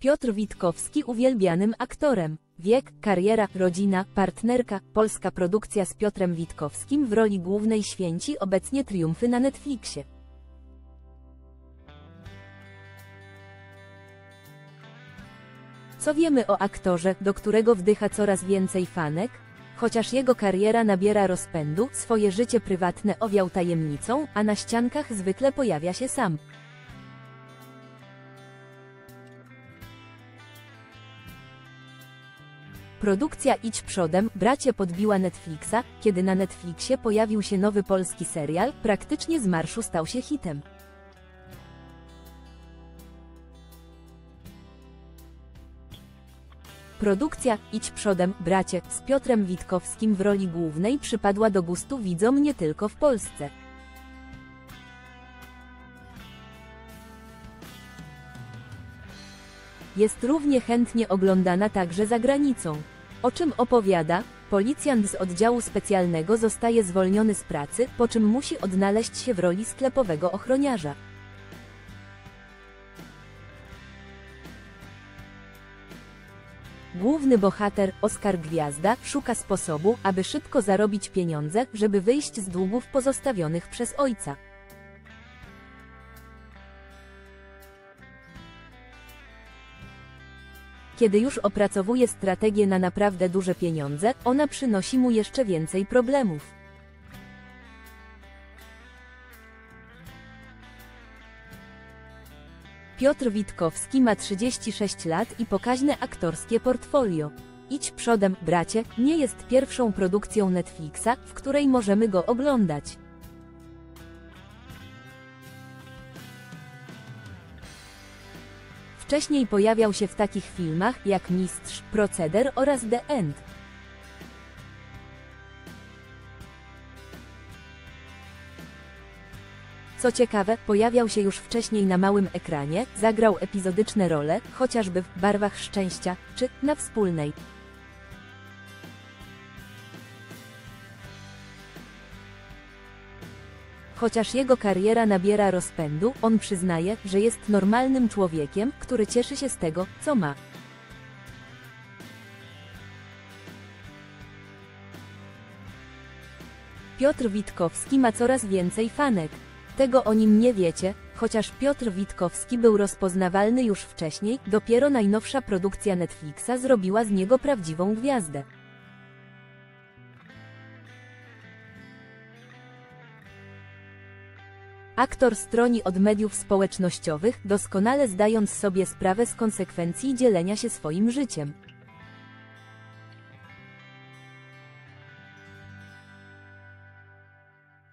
Piotr Witkowski uwielbianym aktorem. Wiek, kariera, rodzina, partnerka, polska produkcja z Piotrem Witkowskim w roli głównej święci obecnie triumfy na Netflixie. Co wiemy o aktorze, do którego wdycha coraz więcej fanek? Chociaż jego kariera nabiera rozpędu, swoje życie prywatne owiał tajemnicą, a na ściankach zwykle pojawia się sam. Produkcja Idź Przodem, bracie podbiła Netflixa, kiedy na Netflixie pojawił się nowy polski serial, praktycznie z marszu stał się hitem. Produkcja Idź Przodem, bracie, z Piotrem Witkowskim w roli głównej przypadła do gustu widzom nie tylko w Polsce. Jest równie chętnie oglądana także za granicą. O czym opowiada? Policjant z oddziału specjalnego zostaje zwolniony z pracy, po czym musi odnaleźć się w roli sklepowego ochroniarza. Główny bohater, Oskar Gwiazda, szuka sposobu, aby szybko zarobić pieniądze, żeby wyjść z długów pozostawionych przez ojca. Kiedy już opracowuje strategię na naprawdę duże pieniądze, ona przynosi mu jeszcze więcej problemów. Piotr Witkowski ma 36 lat i pokaźne aktorskie portfolio. Idź przodem, bracie, nie jest pierwszą produkcją Netflixa, w której możemy go oglądać. Wcześniej pojawiał się w takich filmach jak Mistrz, Proceder oraz The End. Co ciekawe, pojawiał się już wcześniej na małym ekranie, zagrał epizodyczne role, chociażby w Barwach Szczęścia, czy na wspólnej. Chociaż jego kariera nabiera rozpędu, on przyznaje, że jest normalnym człowiekiem, który cieszy się z tego, co ma. Piotr Witkowski ma coraz więcej fanek. Tego o nim nie wiecie, chociaż Piotr Witkowski był rozpoznawalny już wcześniej, dopiero najnowsza produkcja Netflixa zrobiła z niego prawdziwą gwiazdę. Aktor stroni od mediów społecznościowych, doskonale zdając sobie sprawę z konsekwencji dzielenia się swoim życiem.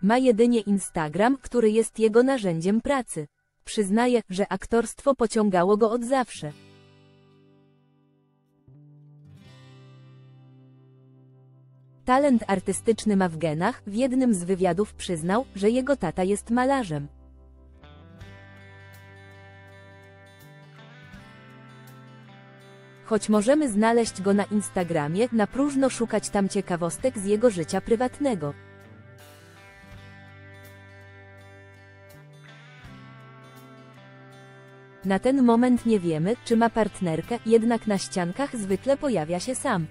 Ma jedynie Instagram, który jest jego narzędziem pracy. Przyznaje, że aktorstwo pociągało go od zawsze. Talent artystyczny ma w genach, w jednym z wywiadów przyznał, że jego tata jest malarzem. Choć możemy znaleźć go na Instagramie, na próżno szukać tam ciekawostek z jego życia prywatnego. Na ten moment nie wiemy, czy ma partnerkę, jednak na ściankach zwykle pojawia się sam.